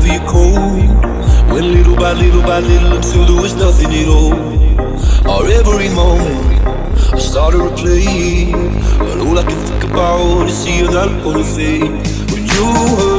whenever you're. When little by little by little until there was nothing at all. Or every moment I started to play. But all I can think about is seeing that on your face. When you